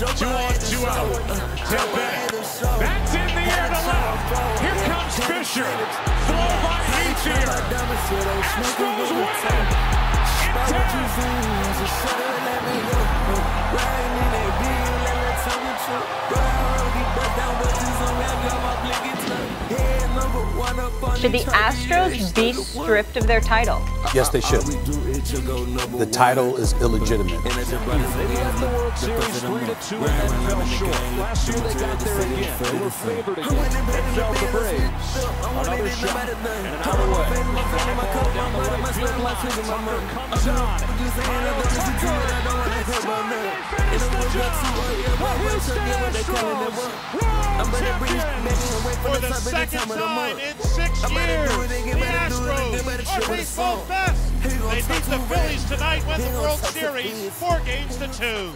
Two on, two out. Tell Bennett. That's in the air to left. Here comes Fisher. Throw by Ethier. Astros win it. In 10. Should the Astros be stripped of their title? Yes, they should. The title is illegitimate. They left the World Series 3 to 2 and then fell short. Last year they got there again. They were favored again and fell to the Braves. Another shot and another way. Down the right field line. Tucker comes on. Kyle the job. Houston Astros world champions for the second time in six years. The Astros are baseball's best. They beat the Phillies tonight, win the World Series, four games to two.